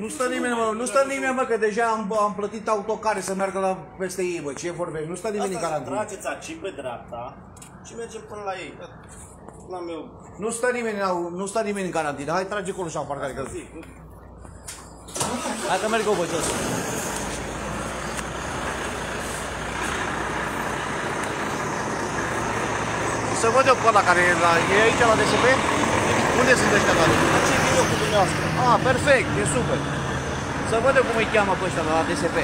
Nu stă nimeni, mă, nu stă nimeni, mă, că deja am, am plătit autocare să meargă la peste ei, bă, ce vorbești? Nu stă nimeni în Asta carantină. trageți aici pe dreapta și mergem până la ei. La meu. Nu stă nimeni, în- nu stă nimeni în carantină. Hai, trage acolo și aparcare. Că... Zic, Hai că merg eu, bă, jos. Să văd eu pe ăla care e, la, e aici la DSP? Unde sunt ăștia care? Dumneavoastră? Ah, perfect, e super. Să văd eu cum îi cheamă pe ăștia la DSP.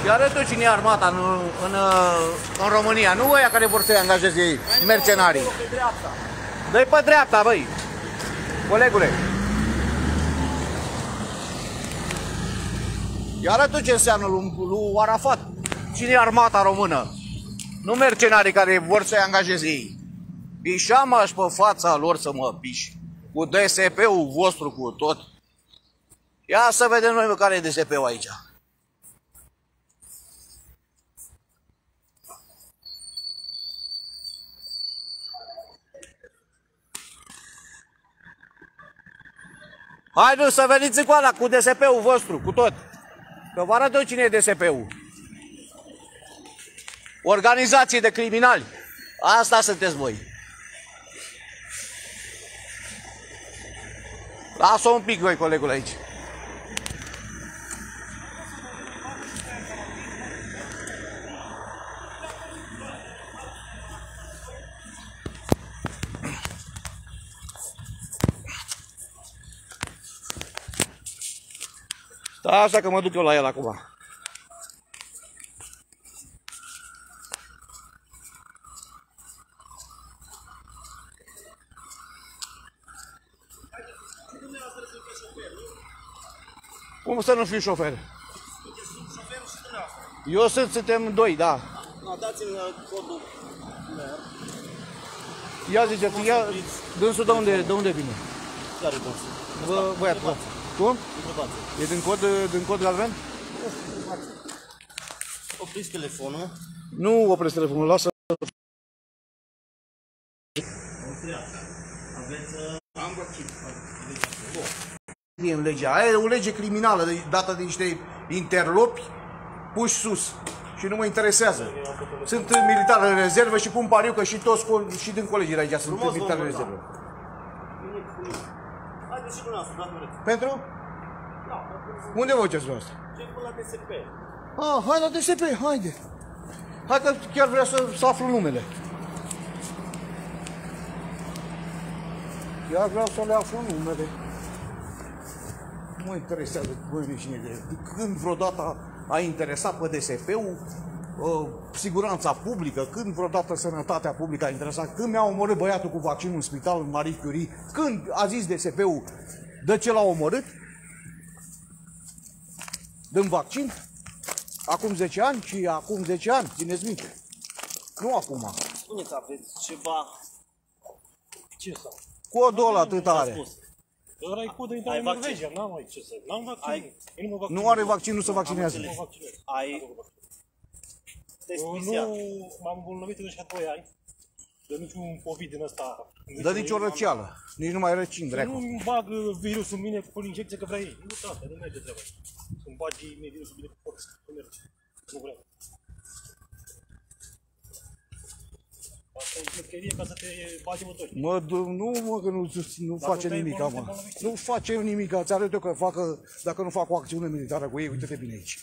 Și arăt eu cine e armata în, în, în România, nu ăia care vor să-i angajeze ei, mercenarii. Pe dreapta. Dă-i pe dreapta, băi! Colegule! Ia arată ce înseamnă lui, lui Arafat. Cine e armata română? Nu mercenarii care vor să-i angajeze ei. Pișama-și pe fața lor să mă piși. Cu DSP-ul vostru, cu tot. Ia să vedem noi care e DSP-ul aici. Haideți să veniți cu ala, cu DSP-ul vostru, cu tot. Că vă arăt eu cine e DSP-ul. Organizații de criminali. Asta sunteți voi. Lasă un pic voi, colegul, aici. Stai așa că mă duc eu la el acum. Să nu fiu șofer? Eu sunt, suntem doi, da. No, dați-mi uh, codul meu. Ia zice, ia, dânsul de unde, de unde vine? Care e dânsul? Bă, băiat, bă. Cum? Întrebați. E din cod, din cod galben? Opriți telefonul. Nu opresc telefonul, lasă. Aveți... uh, Am vaccin. E în legea aia, e o lege criminală de- dată de niște interlopi puși sus. Și nu mă interesează. Sunt militari în rezervă și pun pariu că și toți co- și din colegii de aici sunt Frumos, militari în domnul, rezervă. Nimic, nimic. Haideți și dumneavoastră, dacă vreți. Pentru? Da, Unde vă duceți dumneavoastră? ce până la DSP. Ah, hai la DSP, haide. Hai că chiar vreau să, să aflu numele. Chiar vreau să le aflu numele. Nu mă interesează voi cine de de când vreodată a interesat pe DSP-ul uh, siguranța publică, când vreodată sănătatea publică a interesat, când mi-a omorât băiatul cu vaccinul în spital în Marie Curie, când a zis DSP-ul de ce l-a omorât, dăm vaccin, acum 10 ani și acum 10 ani, țineți minte. Nu acum. Spuneți, aveți ceva... Ce să? Codul ăla atât Ce-a are. spus? Ăla e codul Ai intrare în vaccin? Norvegia, n-am mai ce să... N-am vaccin. Ai- Eu nu mă vaccinez. Nu are vaccin, nu se vaccinează. Nu mă vaccinez. Ai test Eu PCR. nu m-am îmbolnăvit de ăștia 2 ani. De niciun COVID din ăsta. Dă nicio răceală. Nici nu mai răcin, Nu dracu. îmi bag uh, virusul în mine cu injecție că vrea ei. Nu, tată, nu merge treaba. Să-mi bagi mie virusul bine cu forță. Nu merge. Nu vreau. Asta e șmecherie ca să te bagi motori. Mă, du- nu, mă, că nu, nu Dacă face te-ai nimic, bolnavit, mă. te-ai bolnavit. Nu face nimic, ți arăt eu că facă, dacă nu fac o acțiune militară cu ei, uite-te bine aici.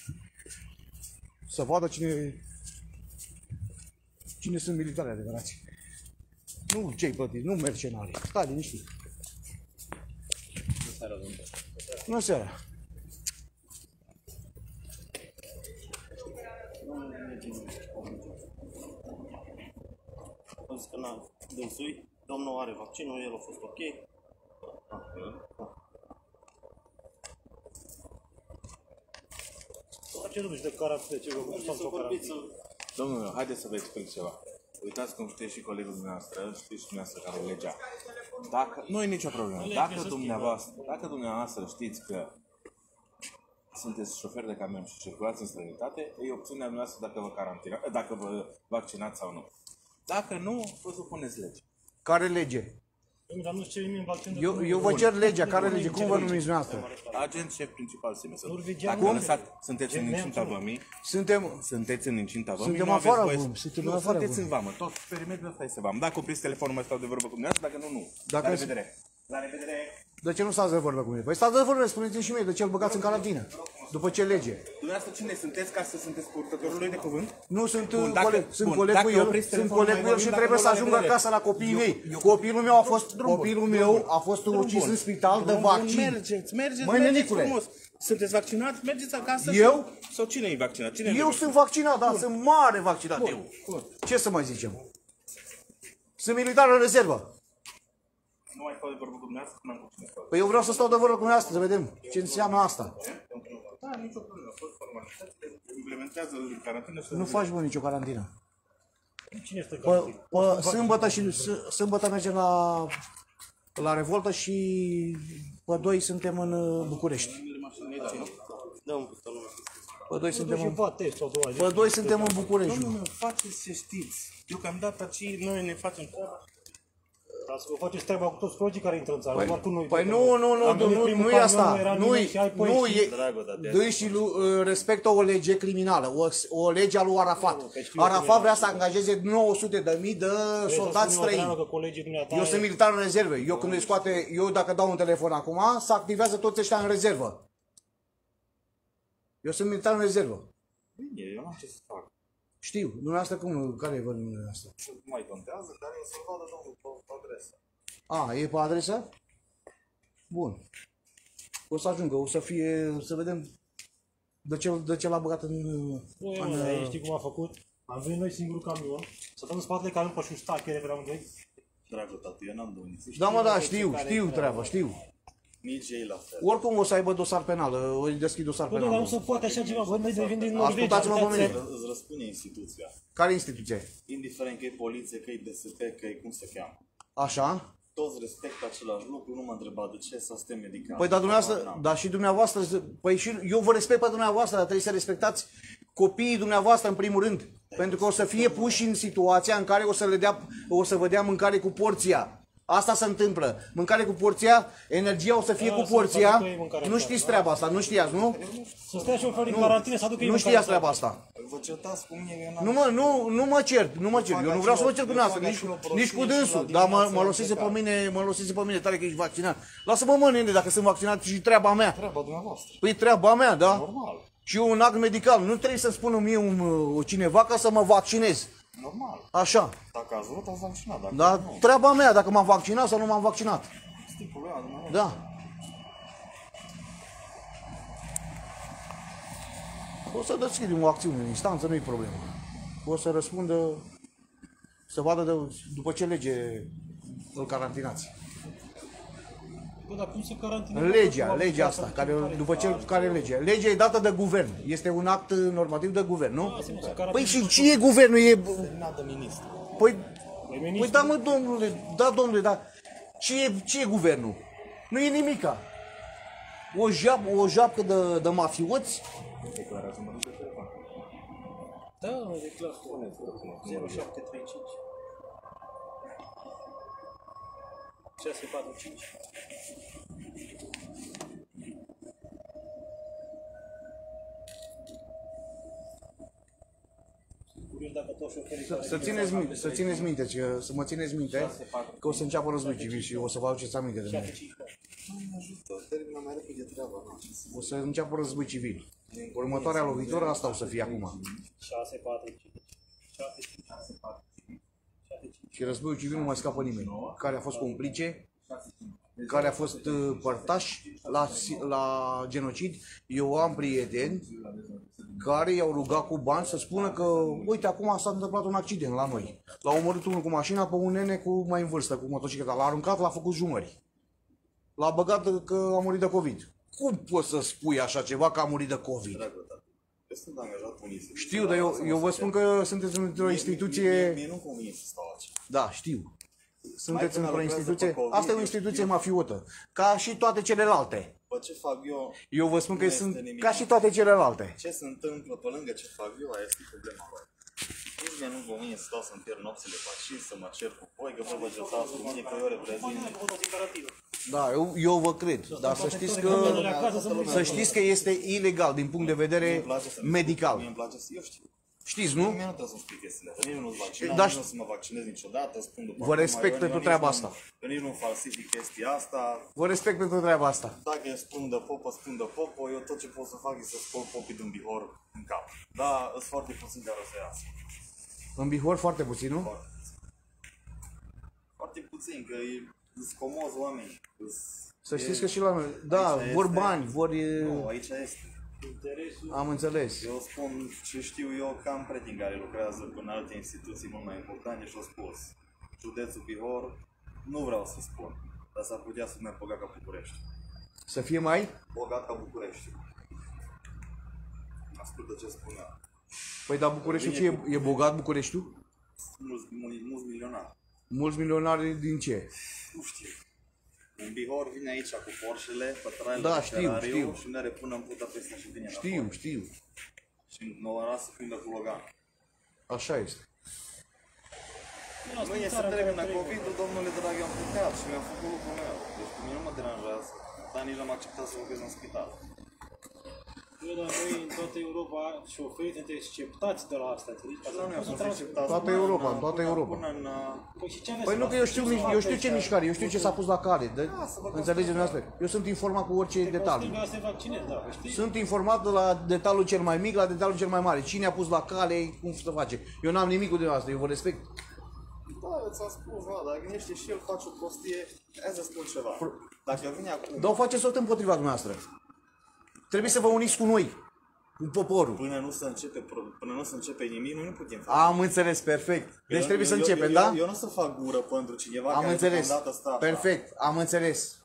Să vadă cine, cine sunt militari adevărați. Nu cei plătiți, nu mercenari. Stai liniștit. Bună seara. Am zis că n-a dânsui. Domnul are vaccinul, el a fost ok. Ah, da. Ce nu de caracter, ce vă Să vorbiți, să- Domnule, haideți să vă explic ceva. Uitați cum știe și colegul dumneavoastră, știți și dumneavoastră care e legea. Dacă, nu e nicio problemă. Dacă dumneavoastră, dacă dumneavoastră știți că sunteți șofer de camion și circulați în străinătate, e opțiunea dumneavoastră dacă vă carantina, dacă vă vaccinați sau nu. Dacă nu, vă supuneți lege. Care lege? Domnule, dar nu știu nimeni vaccin de Eu, eu vă cer legea, care lege? Cum vă numiți dumneavoastră? Agent șef principal SMS. Norvegian, Dacă nu. lăsat, sunteți în Gen incinta neamț, nu. vămii, Suntem, sunteți în incinta vămii, Suntem nu aveți afară voie- acum, suntem nu, afară sunteți acum. în vamă, tot perimetrul ăsta este vamă. Dacă opriți telefonul, mai stau de vorbă cu dumneavoastră, dacă nu, nu. Dacă La s- revedere. La revedere. de ce nu stați de vorbă cu mine? Păi stați de vorbă, spuneți și mie, de ce îl băgați în carantină? După ce lege? Dumneavoastră cine sunteți ca să sunteți purtătorul lui de cuvânt? Nu sunt Bun, bun, dacă- coleg, sunt bun, coleg dacă cu el, opriți sunt telefonul, coleg mai cu el și vorbim, trebuie dacă să nu la ajungă revedere. acasă la copiii Eu- mei. eu- Copilul meu a fost, Drum bun, copilul drum meu bun. a fost Drum ucis bun. în spital de Drum bun, vaccin. Mergeți, mergeți, Măi, mergeți nenicule. frumos. Sunteți vaccinați? Mergeți acasă? Eu? Sau cine e vaccinat? Cine Eu sunt vaccinat, da, sunt mare vaccinat eu. Bun. Ce să mai zicem? Sunt militar în rezervă. Nu mai stau de vorbă cu dumneavoastră, că n-am cu cine stau. Păi eu vreau să stau de vorbă cu dumneavoastră, să vedem ce înseamnă asta. Da, nicio problemă. Tot formalitățile implementează în carantină și Nu faci, mă, nicio carantină. Cine este Pe, carantin? pe sâmbătă și s- sâmbătă mergem la, la revoltă și pe doi suntem în uh, București. Da, un pic, nu. Pe doi suntem Și în, va test sau două pe doi suntem în București. Domnul meu, faceți ce știți. Deocamdată aici noi ne facem treaba. Dar să vă faceți treaba cu toți colegii care intră în țară, doar cu noi. Păi nu, nu, nu, Am nu, venit nu, primul nu e camion, asta. era Nu, nimeni și hai, păi, nu și- e, Dragă, dar de dâns și lu- uh, respectă o lege criminală, o, o lege a lui Arafat. că știu eu cum Arafat era. vrea să angajeze 900 de mii de Vrei să soldați spun eu, Adriano, străini. că colegii dumneata... Eu sunt militar în rezervă. Eu când îi scoate, eu dacă dau un telefon acum, se activează toți ăștia în rezervă. Eu sunt militar în rezervă. Bine, eu n-am ce să fac. Știu. Dumneavoastră cum, care e vă dumneavoastră? Nu mai contează, dar eu să-l vadă domnul pe pe adresă. A, e pe adresă? Bun. O să ajungă, o să fie, să vedem de ce, de ce l-a băgat în... Băi, în mă, știi cum a făcut? Am venit noi singurul camion, să dăm în spatele camion pe și stachele pe la unde Dragă, tatu, eu n-am domnit. da, mă, da, știu, știu treaba, știu. Nici ei la fel. Oricum o să aibă dosar penal, îi deschid dosar Bă, dar nu penal. se poate așa ceva, bă, noi devin din Norvegia. Ascultați-mă pe atâtea mine. țări. Îți răspune instituția. Care instituție? Indiferent că e poliție, că e DSP, că e cum se cheamă. Așa? Toți respectă același lucru, nu mă întreba de ce să stem medical. Păi, dar dumneavoastră, dar și dumneavoastră, păi și eu vă respect pe dumneavoastră, dar trebuie să respectați copiii dumneavoastră în primul rând. Pentru că o să fie puși în situația în care o să, le dea, o să vă dea mâncare cu porția. Asta se întâmplă. Mâncare cu porția, energia o să fie Da, cu să porția. aducă ei mâncare Nu acasă, știți da. treaba asta, nu știați, nu? Să stea șoferii în carantină, să aducă ei Nu mâncare știați acasă. treaba asta. Vă certați cu mine, eu n-am Nu mă, nu, nu mă cert, nu mă cert. Eu nu vreau să mă cer cu dumneavoastră, nici, nici cu dânsul. Dar mă, mă losise pe mine, mă losise pe mine tare că ești vaccinat. Lasă-mă mă, nene, dacă sunt vaccinat și treaba mea. treaba dumneavoastră. Păi treaba mea, da? Normal. Și un act medical. Nu trebuie să spună mie un, uh, cineva ca să mă vaccinez. Normal. Așa. Dacă ați vrut, ați vaccinat. Dacă Dar nu, treaba mea, dacă m-am vaccinat sau nu m-am vaccinat. este problema dumneavoastră. Da. O să deschidem o acțiune în instanță, nu-i problemă. O să răspundă, să vadă de, după ce lege îl carantinați. Bă, dar cum se carantină? Legea, legea asta, care, după ce, care lege? Legea e dată de guvern. Este un act uh, normativ de guvern, nu? Păi și ce e guvernul? E, Semnat de ministru. păi, Păi păi ministru, da mă domnule, da domnule, da. Ce e, ce e guvernul? Nu e nimica. O, jap, o japcă de, de mafioți Declarați-mă de telefon. da, e clar. 0735. 645. Curios dacă toți șoferii care Să țineți minte, să țineți minte, că, să mă țineți minte că o să înceapă război civil și o să vă aduceți aminte de mine. Doamne ajută, termină mai repede treaba noastră. O să înceapă război civil. Următoarea lovitură asta o să fie acum. Și războiul civil nu mai scapă nimeni. Care a fost complice, care a fost uh, părtaș la, si- la genocid. Eu am prieteni care i-au rugat cu bani să spună că, uite, acum s-a întâmplat un accident la noi. L-a omorât unul cu mașina pe un nene cu mai în vârstă, cu motocicleta. L-a aruncat, l-a făcut jumări. L-a băgat că a murit de COVID. Cum poți să spui așa ceva că a murit de COVID? Dragă, tată. Eu sunt angajat cu instituție. Știu, dar eu, eu vă spun că sunteți într-o instituție... Mie nu convine să stau aici. Da, știu. Sunteți până într-o lucrează instituție... pe COVID, Asta e o eu instituție știu. mafiotă. Ca și toate celelalte. Bă, ce fac eu, Eu vă spun că Nu este sunt nimic. ca și toate celelalte. ce se întâmplă pe lângă ce fac eu, aia este problema lor. Nici mie nu vă mâine să stau să-mi pierd nopțile pe aici, să mă cer cu voi, că vă vă certați cu mine, că eu reprezint. votați imperativă. Da, eu, eu vă cred, dar să știți că să știți că este ilegal din punct de vedere Mie îmi place să- Mie medical. îmi place să, eu știu. Știți, Mie nu? nu trebuie să-mi spui chestiile astea, nici nu sunt vaccinat, Da, nici știu. nu o să mă vaccinez niciodată, spun după Vă acum, respect eu- pentru eu nici treaba nu- asta. Eu nici nu falsific chestia asta, Vă respect pentru treaba asta. dacă eu spun de popă, spun de popă, eu tot ce pot să fac e să scol popii din Bihor în cap. Da, sunt foarte puțin de o să iasă. În Bihor foarte puțin, nu? Foarte puțin. Foarte puțin, că e sunt comozi oameni. îs- Să e- știți că și la noi, da, Aici vor este- bani, vor... e- Nu, aici este. Interesul Am înțeles. Eu spun ce știu eu că am prieteni care lucrează în alte instituții mult mai importante și au spus. Județul Bihor, nu vreau să spun, dar s-ar putea să mai bogat ca București. Să fie mai? Bogat ca București. Ascultă ce spunea. Păi da, Bucureștiul ce e, e bogat Bucureștiul? Mulți, mulți, mulți milionari. Mulți milionari din ce? Nu știu. Un Bihor vine aici cu Porsche-le, pe trailer, Da, pe știu, Ferrari-ul știu. și ne repune în Budapesta și vine Știu, înapoi. știu. Și nouă lasă prindă cu Logan. Așa este. Mâine se termină COVID-ul, domnule drag, eu am puteat și mi-am făcut lucrul meu. Deci pe mine nu mă deranjează, dar nici n-am acceptat să lucrez în spital. Eu, dar noi în toată Europa șoferii suntem exceptați de la asta, înțelegi? Ca să Nu, nu, nu eu poți să sunt trans- acceptat. Toată până Europa, în- în toată până- Europa. Până în... uh, Păi și ce aveți Păi să nu că eu știu, faceți? mi- eu știu ce mișcare, eu știu ce s-a pus la cale. De, să vă înțelegeți dumneavoastră? Eu sunt informat cu orice detaliu. Trebuie să te vaccinezi, da, știi? Sunt informat de la detalul cel mai mic la detalul cel mai mare. Cine a pus la cale, cum se face. Eu n-am nimic cu dumneavoastră, eu vă respect. Da, eu ți-am spus, da, dar gândește și el face o prostie, hai să spun ceva. Dacă eu vine acum, Dar o faceți tot împotriva dumneavoastră. Trebuie să vă uniți cu noi, cu poporul. până nu se începe, pro- până nu se începe nimic, noi nu putem face. Am înțeles, perfect. Deci Eu- trebuie să eu- începem, eu, da? Eu, eu, nu o să fac gură pentru cineva Am care înțeles. deocamdată stă așa. Perfect, am înțeles.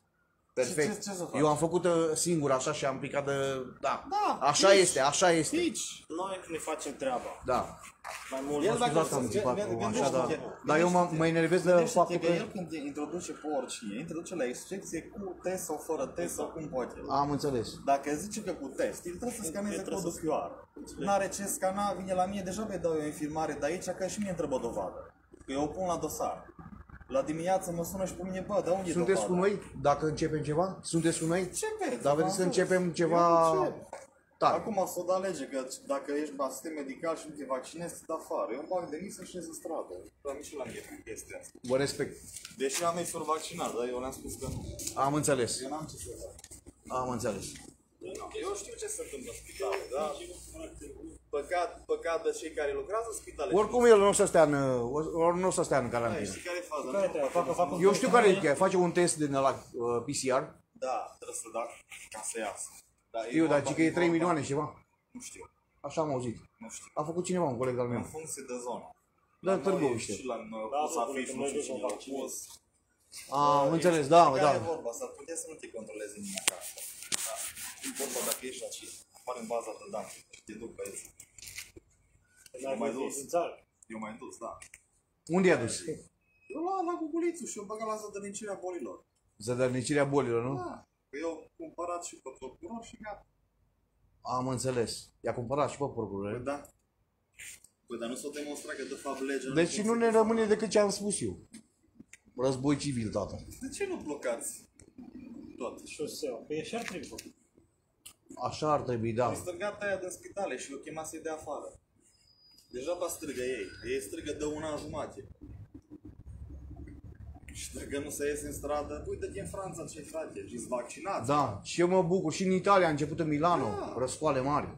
Perfect. Ce- ce să faci? Eu am făcut uh, singur așa și am picat de... Da. Da, Așa nici- este, așa este. Nici. Noi ne facem treaba. Da. Mai mult. El dacă scuzați, am gând- zipat gând- cu așa, gândește-te, da. Dar eu mă, mă enervez de Gândește-te faptul că că... el când introduce pe oricine, introduce la excepție cu test sau fără test sau cum poate. Am înțeles. Dacă zice că cu test, el trebuie să scaneze codul QR. N-are ce scana, vine la mine, deja mi dau eu infirmare de aici, că și mie întrebă dovadă. Că eu o pun la dosar. La dimineață mă sună și pe mine, bă, dar unde e Sunteți cu dovada? noi? Dacă începem ceva? Sunteți cu noi? Ce vreți? Dar v-am vreți să spus. începem ceva... Eu încep. tare. Acum s-o da lege că dacă ești asistent medical și nu te vaccinezi, te dă afară. Eu îmi bag de mic să șez în stradă. Dar nici la mine cu chestia asta. Vă respect. Deși am mei sunt vaccinat, dar eu le-am spus că nu. Am înțeles. Eu n-am ce să fac. Am înțeles. Eu știu ce se întâmplă în spitale, da? Păcat, păcat de cei care lucrează în spitale. Oricum el nu o să stea în, ori nu o să stea în Da, carantină. știi care e faza? Care Nu? trebuie? Facă, facă Eu știu care e, face un test din la uh, PCR. Da, trebuie să da ca să iasă. Dar Știu, dar vorba- ci că e 3 vorba- milioane și ceva. Nu știu, Așa am auzit. nu știu. A făcut cineva, un coleg al În meu. funcție de zonă. Da, La Târgu, noi știu. Și la noi Da, au pus bă, afiș, că nu noi știu nu cine vom l-a vaccina. pus. Am înțeles, da, Care da. e vorba? S-ar putea să nu te controleze nimeni acasă. Da. E vorba dacă ești aici, apare în baza de date și te duc pe el. N-ai mai mai dus. în țară. Eu mai dus, da. Unde i-a dus? Eu la la Gugulițu și eu băgat la zădărnicirea bolilor. Zădărnicirea bolilor, nu? Da. Că eu cumpărat și pe procuror și gata. Am înțeles. I-a cumpărat și pe Păi procuror. da. Păi dar nu s-a demonstrat că de fapt legea... Deci nu ne rămâne decât ce am spus eu. Război civil, tată. De ce nu blocați tot? Șoseaua. Păi așa ar trebui făcut. Așa ar trebui, da. Au străgat aia din spitale și eu chema să-i de afară. Deja ba strigă ei. Ei strigă de un an jumate. Și dacă nu se iese în stradă, uite-te în Franța ce frate, și vaccinați. Da, și eu mă bucur. Și în Italia a început în Milano, Da. răscoale mari.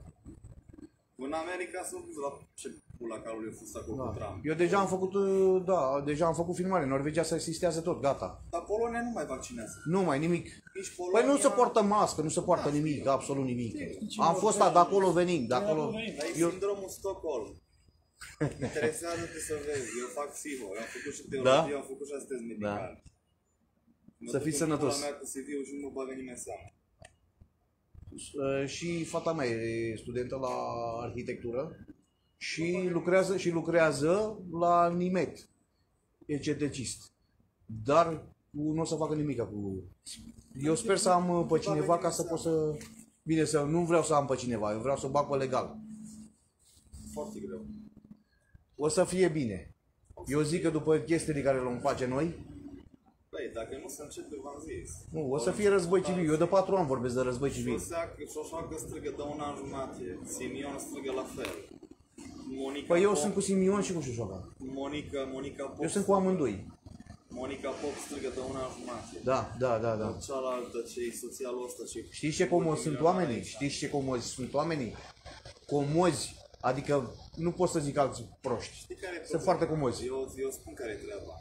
În America s-au dus la ce pula calului a fost acolo Da. cu Trump. Eu deja am făcut, uh, da, deja am făcut filmare. Norvegia se asistează tot, gata. Dar Polonia nu mai vaccinează. Nu mai nimic. Nici Polonia... Păi nu se poartă mască, nu se poartă nimic, absolut nimic. Am fost de acolo venind, de acolo. Dar e Eu, sindromul Stockholm. Interesează-te să vezi. Eu fac psiho, eu am făcut și Da? teologie, am făcut și astăzi medical. Mă Să duc fiți în pula sănătos. mea cu CV-ul și nu mă bagă nimeni seama. uh, și fata mea e studentă la arhitectură și lucrează, și lucrează la Nimet. E cetecist. Dar nu o să facă nimic cu... Eu sper să am uh, pe cineva ca să pot să... Bine, să nu vreau să am pe cineva, eu vreau să o bag pe legal. Foarte greu. o să fie bine. Eu zic că după chestiile care le vom face noi, Băi, dacă nu se începe, v-am zis. nu, o să fie război civil. Eu de patru ani vorbesc de război civil. Șoseacă, Șoșoacă strigă de un an jumate, Simion strigă la fel. Monica Păi eu Pop, sunt cu Simion și cu Șușoca. Monica, Monica Pop, Eu sunt cu amândoi. Monica Pop strigă de un an jumate. Da, da, da, da. Cealaltă, ce socialul ăsta, ce Știți ce comozi sunt oamenii? Știți ce comozi sunt oamenii? Comozi, adică nu pot să zic alții proști. Știi care e Sunt problema? foarte comozi. Eu, eu spun care e treaba.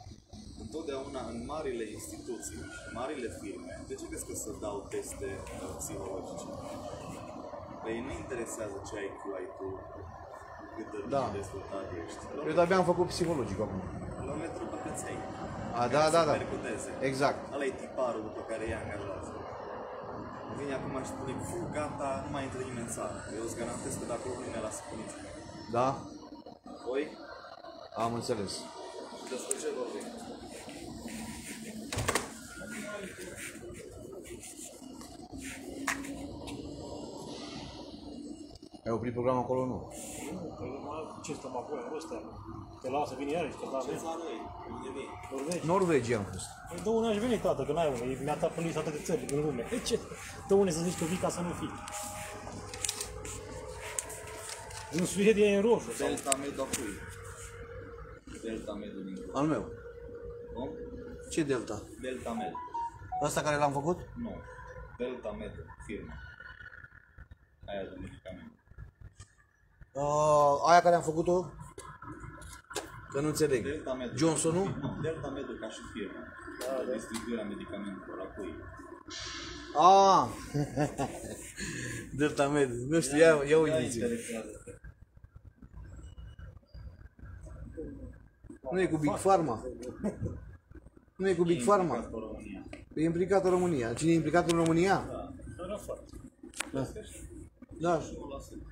Întotdeauna în marile instituții, în marile firme, de ce crezi că se dau teste uh, psihologice? Păi nu interesează ce IQ ai tu, cât de Da. da. dezvoltat ești. Eu de-abia am făcut psihologic acum. La metru băcăței. A, da, da, da. Percuteze. Exact. Ăla e tiparul după care ia angajați. Vine acum și spune, fu, gata, nu mai intră nimeni în țară. Eu îți garantez că dacă nu ne lasă puniți. Da? Voi? Am înțeles. Și despre ce vorbim? Ai oprit programul acolo, nu? Păi numai ce stăm acolo, ăsta? Te lasă, vine iarăși, că da, Ce țară e? Unde vii? Norvegi. Norvegia am fost. Păi de unde aș veni, tată, că n-ai unde, mi-a dat pe listă atât de țări din lume. De ce? De unde să zici că vii ca să nu fii? În Suedia e în roșu, sau? Delta Med a cui? Delta Med din Cluj. Al meu. Nu? Ce Delta? Delta Med. Asta care l-am făcut? Nu. Delta Med, firma. Aia de medicament. Uh, aia care am făcut-o? Că nu înțeleg. Delta Med. Johnson-ul? Nu, Delta Med ca și firmă. Da, Distribuirea medicamentelor la cui? Ah! Delta Med. Nu știu, ia, ia Ea uitați interesează. Nu e cu Big Pharma? Nu e cu Big Pharma? Asta România. E implicat în România. Cine e implicat în România? Arafat. Da.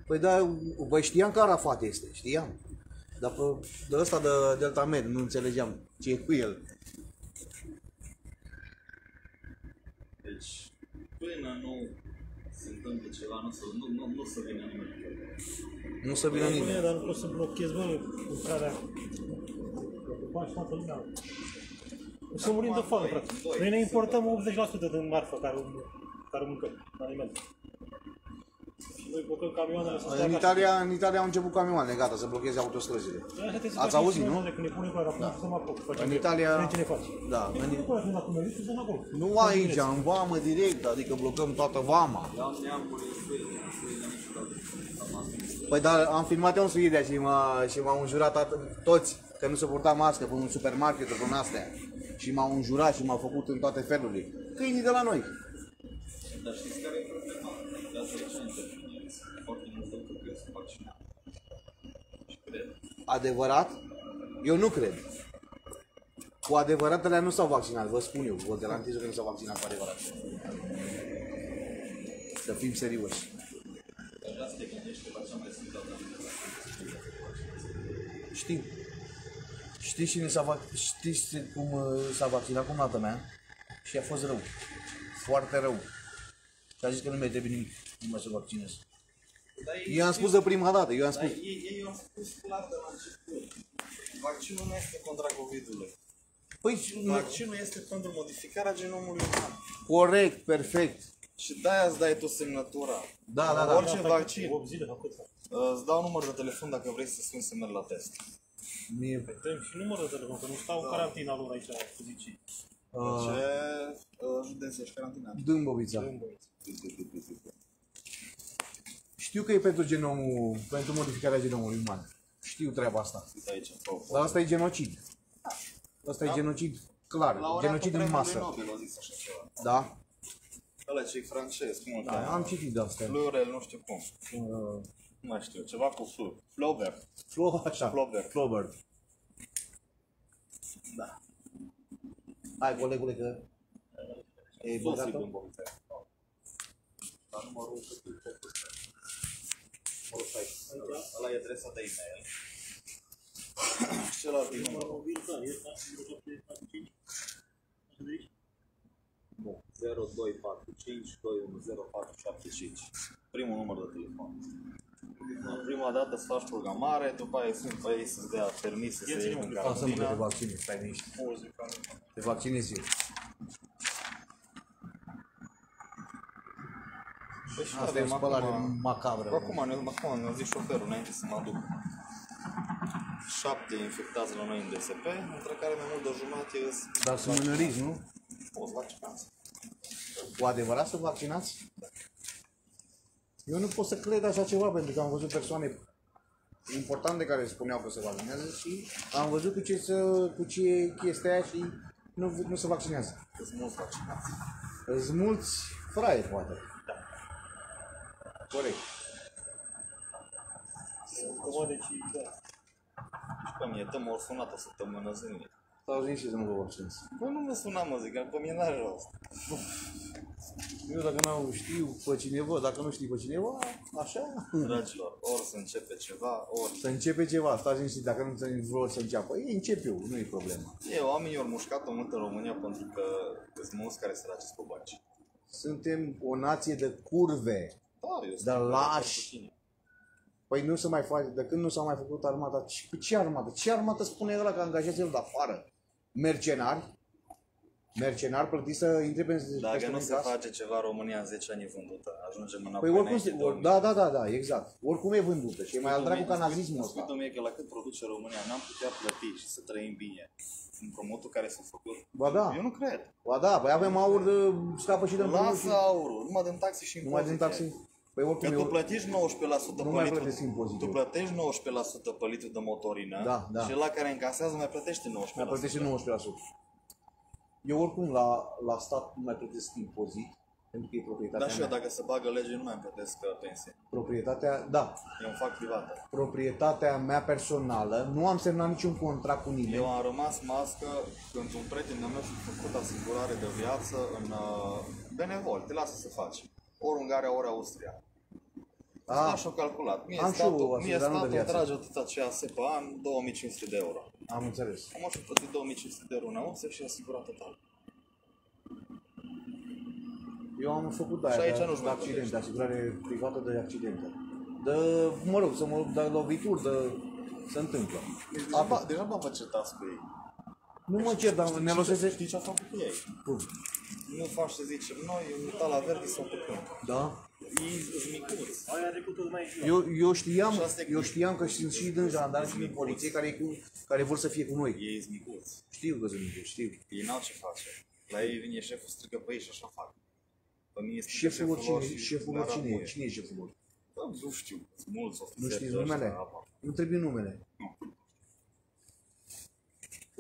Păi da, băi știam că Arafat este, știam. Dar pe, de ăsta de Delta Med nu înțelegeam ce e cu el. Deci, până nu se întâmplă ceva, nu să, nu, nu, nu să vină nimeni. Nu să vină Bine, nimeni. dar nu poți să blochezi, bă, lucrarea. Faci toată lumea. O să murim de foame, frate. Noi ne importăm 80% din marfă care, care mâncăm, alimente. Și noi blocăm camioanele să stea În Italia, în Italia au început camioane, gata, să blocheze autostrăzile. Ați auzit, nu? Când ne pune cu aia, da. să mă apuc. Facem În greu. Italia- Vrei ce ne faci? Da, în, Nu acum dacă mergi, să acolo. nu aici, în vamă direct, adică blocăm toată vama. Eu am neamuri în Suedia, în Suedia niciodată. Am ascuns. Păi dar am filmat eu în Suedia și, m-a, și m-au înjurat at- toți că nu se purta mască până în supermarketuri, până astea. Și m-au înjurat și m-au făcut în toate felurile. Câinii de la noi. Dar știți care e problema? De asta e așa interveniți. Foarte multă lucruri că să vaccinat. Și cred. Adevărat? Eu nu cred. Cu adevărat alea nu s-au vaccinat, vă spun eu, vă garantez că nu s-au vaccinat cu adevărat. Să fim serioși. Dar de asta te gândești că la cea mai sfântă Știi, știi cine s-a vac- știți cum uh, s-a vaccinat cu nata mea? Și a fost rău. Foarte rău. Și a zis că nu mai trebuie nimic, nu mai să vaccinez. Dar ei, Eu am spus de prima dată, eu am dar spus. ei, ei au spus clar de la început. Vaccinul nu este contra COVID-ului. Păi, Vaccinul este pentru modificarea genomului uman. corect, perfect. Și de-aia îți dai tu semnătura. Da, da, da. Orice Asta vaccin. 8 zile sau cât? Uh, Îți dau număr de telefon dacă vrei să spui să mergi la test. Mie, Dăm și numărul de telefon, că nu stau în carantina lor aici, să zici. uh, Ce uh, județ ești carantinat? Dâmbovița. Dăm, băieți. Știu că e pentru genomul, pentru modificarea genomului uman. Știu treaba asta. Uite aici, fă o Dar asta e genocid. Asta e genocid clar, Laureatul genocid în premiului masă. Nobel a zis așa ceva. Da? Ăla ce e francez, cum îl Da, cheamă? am citit de asta. Flurel, nu știu cum. Uh, Nu mai știu, ceva cu flu. Flaubert. Flo, așa. Flaubert. Flaubert. Da. Hai, colegule, că e Soții băgat din Bovița. La numărul ăsta tu Numărul 16. Ăla e adresa de e-mail. Celălalt e numărul. Mobil, da, e da, 0745. Așa de aici? Nu. 0245 210 475. Primul număr de telefon. Prima dată îți faci programare, după aia sunt pe ei să-ți dea permis să se iei în Lasă-mă că te carantină. vaccinezi, stai liniște. Te vaccinezi eu. Păi și Asta e o avem spălare acum- macabră. Acum, ne- acum mi-a zis șoferul înainte să mă aduc. Șapte infectați la noi în DSP, între care mai mult de o jumătate îs Dar sunt mânăriți, nu? fost vaccinați. Cu adevărat să vaccinați? Eu nu pot să cred așa ceva pentru că am văzut persoane importante care spuneau că se vaccinează și am văzut cu ce, să, cu ce e chestia aia și nu, nu se vaccinează. Sunt mulți vaccinați. Sunt mulți fraieri, poate. Da. Corect. Cumva, deci, da. Și pe mine dăm ori sunat o săptămână zilnic. Stau zis și să nu vă vaccinez. Bă, nu mă sunam, mă zic, că pe mine n-are rost. Eu dacă nu știu pe cineva, dacă nu știi pe cineva, așa. Dragilor, ori să începe ceva, ori... Să începe ceva, stați și dacă nu înțelegi vreo să înceapă. Ei, încep eu, nu e problema. E, oamenii au mușcat-o mult în România pentru că sunt mulți care se raceți cu băci. Suntem o nație de curve. Da, eu sunt Dar de acord lași. cu tine. Păi nu se mai face, de când nu s-a mai făcut armata, și cu ce armată? Ce armată spune ăla că angajează el de afară? Mercenari? Mercenari plătiți să intre pe Dacă peste nu în se casă? face ceva în România în 10 ani e vândută, ajungem înapoi Păi oricum, înainte se- de or, da, da, da, da, exact. Oricum e vândută și e mai al dracu ca nazismul ăsta. Spune mie că la cât produce România n-am putea plăti și să trăim bine împrumutul care s-a făcut. Ba da. Eu nu cred. Ba da, păi avem aur de scapă și de împrumut și Lasă aurul, numai din taxe și numai din impozite. taxe. Păi oricum Că tu eu, plătești 19% Nu pe mai litru, plătesc impozit tu eu. plătești 19% pe litru de motorină Da, da. și la care încasează mai plătește 19%. mai plătește 19%. Eu oricum la, la stat nu mai plătesc impozit, pentru că e proprietatea Dar și eu mea. dacă se bagă lege nu mai îmi plătesc uh, pensie. Proprietatea, da, Eu îmi fac privată. proprietatea mea personală, nu am semnat niciun contract cu nimeni. Eu am rămas mască când un prieten de-a meu și-a făcut asigurare de viață în uh, Benevol, te lasă să faci. Ori Ungaria, ori Austria. Ah. Asta și-o calculat. Mie Am și eu statul, mie asigurare de statul viață. trage atâta ce ase pe an, 2500 de euro. Am înțeles. Am și plătit 2500 de euro în Austria și asigurat total. Eu am făcut de Și aia, aici de, nu-și de mai accidente, asigurare privată de accidente. De, mă rog, să mă, de lovituri, de, se întâmplă. Deci deja, deja vă certați cu ei. Nu mă cer, dar ne lăsese... Știi ce a făcut cu ei? Cum? Nu faci să zicem noi, în la verde sau pe câmp. Da? Ei sunt micuți. Aia a trecut tot mai jos. Eu, eu, știam, Și asta e eu știam că sunt și din jandarmi și din poliție care, e cu, care vor să fie cu noi. Ei sunt micuți. Știu că sunt mici, știu. Ei n-au ce face. La ei vine șeful, strigă pe ei și așa fac. Pe mine strigă Șeful lor lor cine, și șeful le lor arată cine e? mie. Cine e șeful lor? Bă, Nu știu, sunt mulți Nu ofițeri știți de ăștia, numele? apa. Nu trebuie numele. Nu,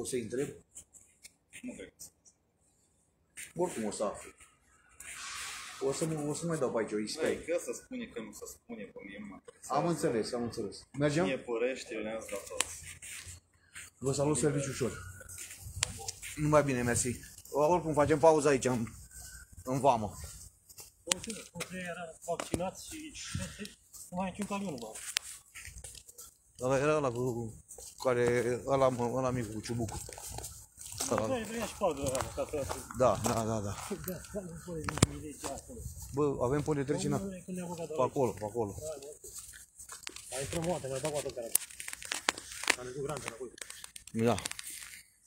O să-i întreb? nu cred. Oricum o să aflu. O să, mă- o să mai dau pe aici o Băi, ispei. că să spune că nu se spune pe mine, mă interesează. Am înțeles, am înțeles. Mergem? Mie părește, le-am zis la toți. Vă salut serviciu ușor. Numai bine, mersi. Oricum facem pauză aici, în, în vamă. Consider, consider era vaccinați și nu mai e niciun camion, bă. Ăla era ăla cu care, ăla, mă, ăla mic cu ciubucul. Ăla. Vrei, vrei și pagă ăla, ca să... Da, da, da, da. Da, da, nu pune din legea acolo. Bă, avem pune trece na, Nu e când ne-a băgat pe de acolo, pe acolo. Mai promoate, mai dau o dată care. Am cu granta înapoi. Da.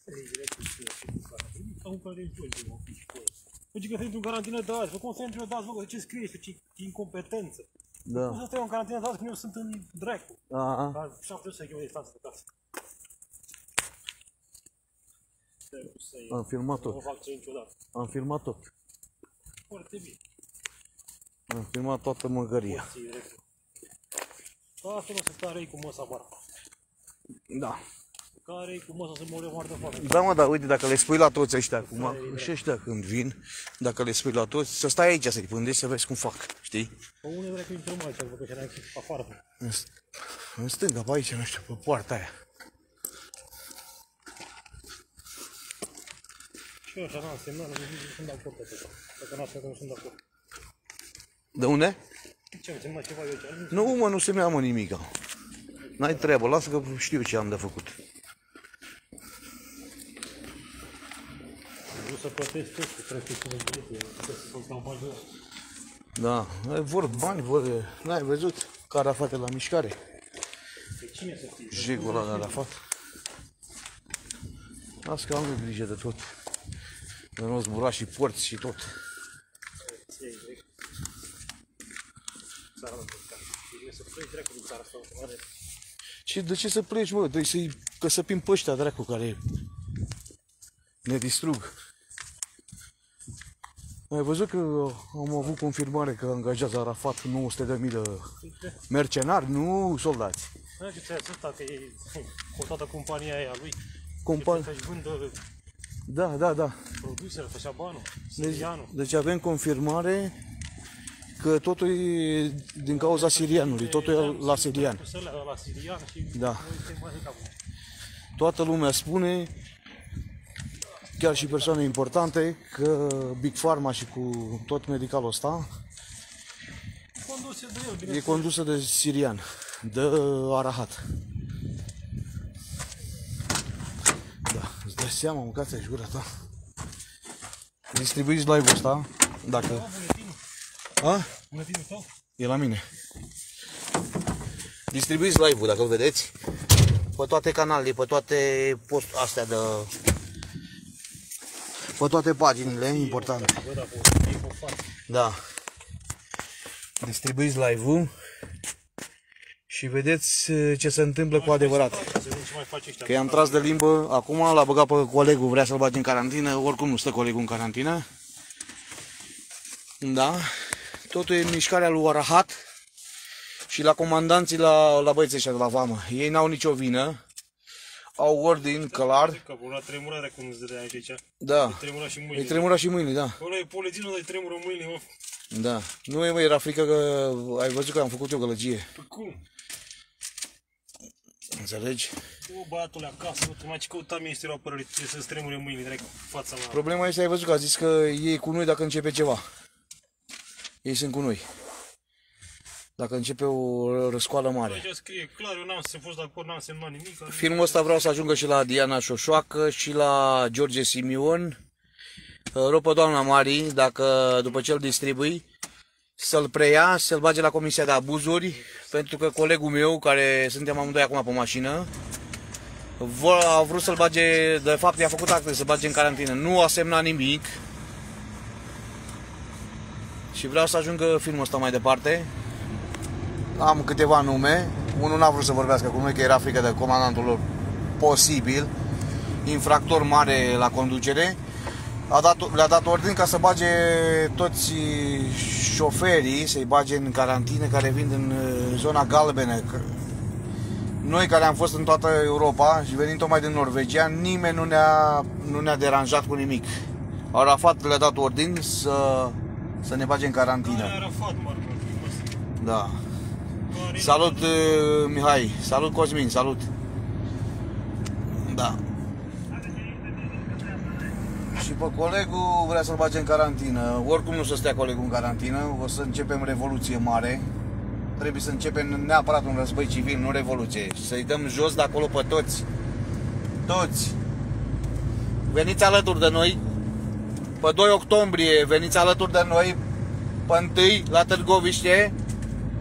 Ei, direct cu ce ce cu care. Ca un care de joi, mă. Deci că intru în carantină de azi, bă, cum să intru de azi, bă, ce scrie și ce incompetență. Cum Da. să stai eu în carantină de azi când eu sunt în dracu? A, La 700 km distanță de casă. Stai, cum să iei? Am filmat Nu tot. fac ce niciodată. Am filmat tot. Foarte bine. Am filmat toată măgăria. Poți direct. Asta nu o să stai răi cu măsa afară. Da. Care cu măsa să mori foarte foame. Da, mă, dar uite, dacă le spui la toți ăștia acum, și ăștia când vin, dacă le spui la toți, să stai aici să-i pândești să vezi cum fac, știi? Pe unde vrea că intrăm aici, că și ne afară. În, st- în stânga, pe aici, nu știu, pe poarta aia. Și eu așa n-am semnat, nu sunt de acord cu atâta. Dacă n-ați semnat, nu sunt de acord. De unde? Ce am semnat ceva eu aici? Nu, mă, nu se mi mă nimica. N-ai treabă, lasă că știu ce am de făcut. Nu să plătesc tot, că trebuie să ne trebuie să să stau mai jos. Da, vor bani, vor, n-ai văzut? Că Arafat e la mișcare. Pe cine să fie? Jegul ăla de Arafat. Las că am eu grijă de tot. De nu zbura și porți și tot. Ție, direct. Țara mea, Bine să pleci dracu din țara asta, mă, are Și de ce să pleci, mă? Trebuie să-i căsăpim pe ăștia, dracu, care ne distrug. Ai văzut că am avut confirmare că angajează Arafat 900.000 de mercenari, nu soldați. Nu știu ce ai zis, că e cu toată compania aia lui. Compan- Să-și vândă Da, da, da. produsele, făcea banul, Deci, sirianul. deci avem confirmare că totul e din cauza sirianului, totul e la sirian. Produsele la sirian și Da. noi suntem mai de capul. Toată lumea spune, chiar și persoane importante, că Big Pharma și cu tot medicalul ăsta Conduse de el, bine. e condusă de sirian, de Arahat. Da, îți dai seama, mâncați-aș gura ta. Distribuiți live-ul ăsta, dacă... Buletinul, A? buletinul tău? E la mine. Distribuiți live-ul, dacă îl vedeți, pe toate canalele, pe toate post astea de... Pe toate paginile importante. Bă, dacă o să fie cu față. Da. Distribuiți live-ul și vedeți uh, ce se întâmplă cu adevărat. Să vedem ce mai face ăștia. Că i-am tras de limbă, acum l-a băgat pe colegul, vrea să-l bage în carantină, oricum nu stă colegul în carantină. Da. Totul e în mișcarea lui Arahat și la comandanții la, la băieții ăștia de la vamă. Ei n-au nicio vină, au ordin clar, Că la tremurare cum îți dădea aici. da. Tremura și Îi mâinile. tremura și mâinile, da. Ăla e poliținul, dar îi tremură mâinile, mă. Da. Nu e, mă, era frică că ai văzut că am făcut eu gălăgie. Păi cum? Înțelegi? O, băiatule, acasă, nu te mai ce căuta ministerul apărării să-ți tremure mâinile, direct fața la... Problema este, ai văzut că a zis că e cu noi dacă începe ceva. Ei sunt cu noi. Dacă începe o răscoală mare. Aici scrie clar, eu n-am să fost de acord, n-am semnat nimic. Filmul ăsta vreau să ajungă și la Diana Șoșoacă și la George Simion. Rog pe doamna Mari, dacă după ce îl distribui, să-l preia, să-l bage la comisia de abuzuri, pentru că colegul meu, care suntem amândoi acum pe mașină, vă- a vrut să-l bage, de fapt i-a făcut acte să bage în carantină. Nu a semnat nimic. Și vreau să ajungă filmul ăsta mai departe. Am câteva nume. Unul n-a vrut să vorbească cu noi, că era frică de comandantul lor posibil. Infractor mare la conducere. A dat, le-a dat ordin ca să bage toți șoferii, să-i bage în carantină care vin din uh, zona galbenă. Că- Noi care am fost în toată Europa și venim tocmai din Norvegia, nimeni nu ne-a, nu ne-a deranjat cu nimic. Arafat le-a dat ordin să, să ne bage în carantină. Care era fat, mă, Da. Care- Salut uh, Mihai, salut Cosmin, salut. Da. Și pe colegul vrea să-l bage în carantină. Oricum nu să stea colegul în carantină, o să începem revoluție mare. Trebuie să începem neapărat un război civil, nu revoluție. Să-i dăm jos de acolo pe toți. Toți. Veniți alături de noi. Pe 2 octombrie veniți alături de noi. Pe 1 la Târgoviște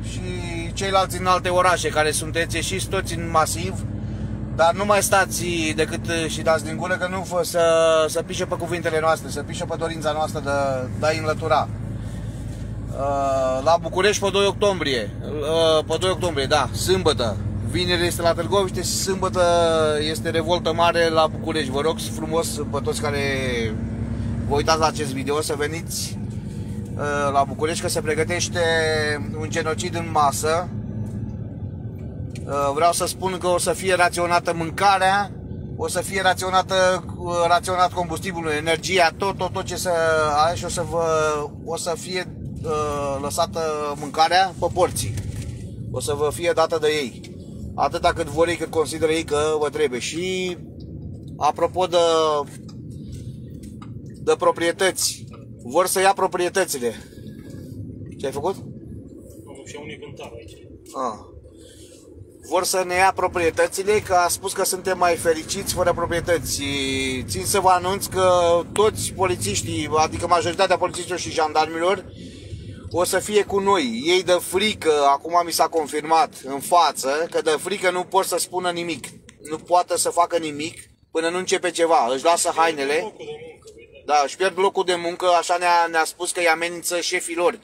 și ceilalți în alte orașe care sunteți ieșiți toți în masiv, dar nu mai stați decât și dați din gură că nu fă să, să pișe pe cuvintele noastre, să pișe pe dorința noastră de, de a înlătura. Uh, La București pe 2 octombrie, uh, pe 2 octombrie, da, sâmbătă. Vineri este la Târgoviște și sâmbătă este revoltă mare la București. Vă rog frumos pe toți care vă uitați la acest video să veniți uh, la București că se pregătește un genocid în masă. Uh, Vreau să spun că o să fie raționată mâncarea, o să fie raționată, uh, raționat combustibilul, energia, tot, tot, tot ce să are și o să, vă, o să fie uh, lăsată mâncarea pe porții. O să vă fie dată de ei. Atâta cât vor ei, cât consideră ei că vă trebuie. Și apropo de, de proprietăți, vor să ia proprietățile. Ce ai făcut? Am și unii cântar aici. Ah. Vor să ne ia proprietățile, că a spus că suntem mai fericiți fără proprietăți. Țin să vă anunț că toți polițiștii, adică majoritatea polițiștilor și jandarmilor, o să fie cu noi. Ei de frică, acum mi s-a confirmat în față, că de frică nu pot să spună nimic. Nu poate să facă nimic până nu începe ceva. Își lasă hainele. Locul de muncă, uite. Da, își pierd locul de muncă, așa ne-a, ne spus că îi amenință șefii lor.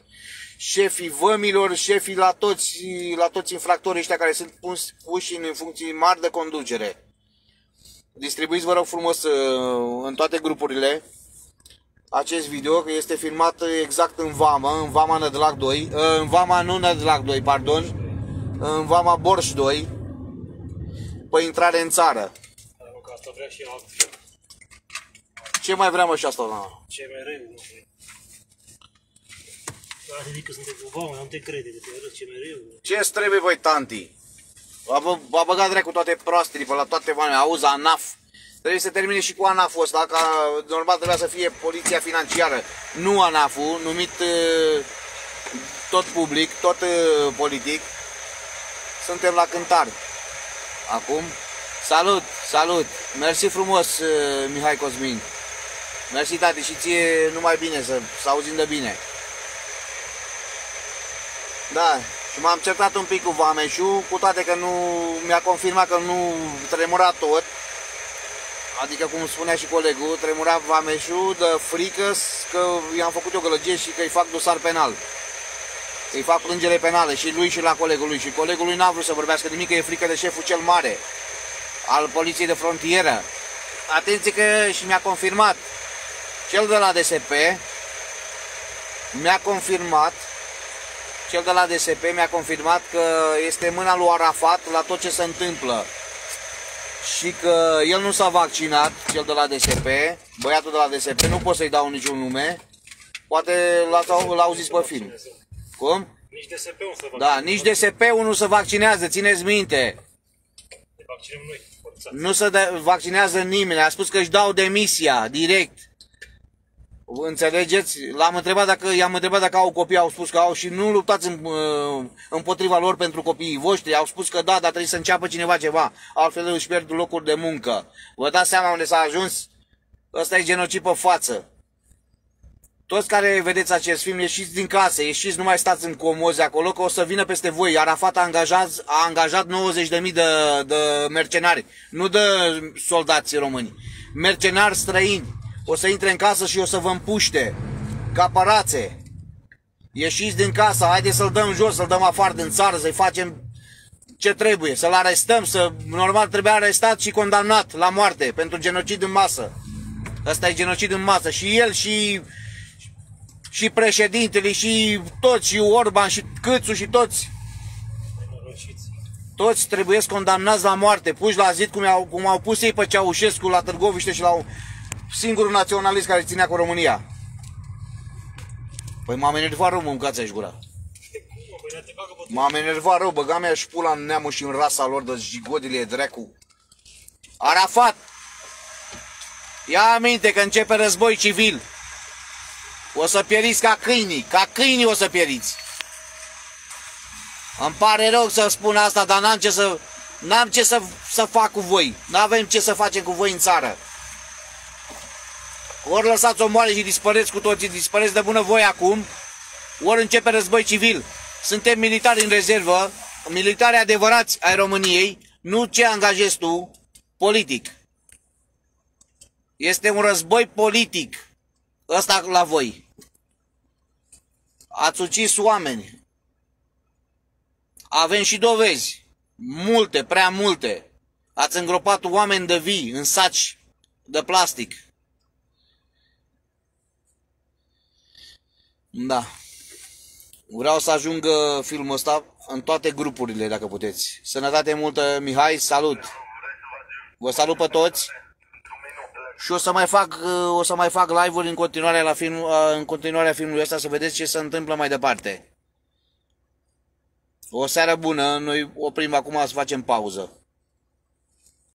Șefii vămilor, șefii la toți, la toți infractorii ăștia care sunt pus, puși în funcții mari de conducere. Distribuiți, vă rog frumos, uh, în toate grupurile acest video, că este filmat exact în Vama, în Vama Nădlac 2, uh, în Vama nu Nădlac 2, pardon, în Vama Borș 2, pe intrare în țară. Dar nu, că asta vrea și altfel. Ce mai vrea mă și asta? La? CMR-ul, nu știu. Adică că suntem cu vama, nu te crede de te arăt CMR-ul. Ce trebuie, voi, tanti? A, bă, a băgat dracu toate proastele pe la toate vanele. Auzi, ANAF. Trebuie să termine și cu ANAF-ul ăsta, ca normal trebuia să fie poliția financiară. Nu ANAF-ul, numit uh, tot public, tot uh, politic. Suntem la cântar. Acum, salut, salut. Mersi frumos, uh, Mihai Cosmin. Mersi, tati, și ție numai bine, să, să auzim de bine. Da, și m-am certat un pic cu Vameșu, cu toate că nu mi-a confirmat că nu tremura tot. Adică, cum spunea și colegul, tremura Vameșu de frică că i-am făcut o gălăgie și că îi fac dosar penal. Că îi fac plângere penală și lui și la colegul lui. Și colegul lui n-a vrut să vorbească nimic, că e frică de șeful cel mare al poliției de frontieră. Atenție că și mi-a confirmat cel de la DSP, mi-a confirmat cel de la DSP mi-a confirmat că este mâna lui Arafat la tot ce se întâmplă și că el nu s-a vaccinat, cel de la DSP, băiatul de la DSP, nu pot să-i dau niciun nume, poate l-ați auzit pe film. Cum? Nici DSP-ul să facă. Da, nici DSP-ul nu se vaccinează, țineți minte. Ne vaccinăm noi, forțat. Nu se de- vaccinează nimeni, a spus că își dau demisia, direct. Înțelegeți? L-am întrebat dacă, i-am întrebat dacă au copii, au spus că au și nu luptați în, uh, împotriva lor pentru copiii voștri. Au spus că da, dar trebuie să înceapă cineva ceva, altfel își pierd locuri de muncă. Vă dați seama unde s-a ajuns? Ăsta e genocid pe față. Toți care vedeți acest film, ieșiți din casă, ieșiți, nu mai stați în comozi acolo, că o să vină peste voi. Arafat a angajat, a angajat 90.000 de, de mercenari, nu de soldați români. Mercenari străini. O să intre în casă și o să vă împuște ca părațe. Ieșiți din casă, haideți să-l dăm jos, să-l dăm afară din țară, să-i facem ce trebuie, să-l arestăm, să, normal trebuie arestat și condamnat la moarte pentru genocid în masă. Ăsta e genocid în masă. Și el și și președintele și toți, și Orban și Câțu și toți, Nenorociți. toți trebuie condamnați la moarte, puși la zid cum au, cum au pus ei pe Ceaușescu la Târgoviște și la un singurul naționalist care ținea cu România. Păi m-am enervat rău, mă mâncați aici gura. Cum, mă, păi ne te bagă pe M-am enervat rău, băga mea și pula în neamul și în rasa lor de jigodile dracu. Arafat! Ia aminte că începe război civil. O să pieriți ca câinii, ca câinii o să pieriți. Îmi pare rău să spun asta, dar n-am ce să, n-am ce să, să fac cu voi. N-avem ce să facem cu voi în țară. Ori lăsați-o moale și dispăreți cu toții, dispăreți de bună voie acum, ori începe război civil. Suntem militari în rezervă, militari adevărați ai României, nu ce angajezi tu, politic. Este un război politic. Ăsta la voi. Ați ucis oameni. Avem și dovezi. Multe, prea multe. Ați îngropat oameni de vii în saci de plastic. Da. Vreau să ajungă filmul ăsta în toate grupurile, dacă puteți. Sănătate multă, Mihai, salut! Vă salut pe toți! Și o să mai fac, o să mai fac live-uri în continuare la film, în continuarea filmului ăsta să vedeți ce se întâmplă mai departe. O seară bună, noi oprim acum să facem pauză.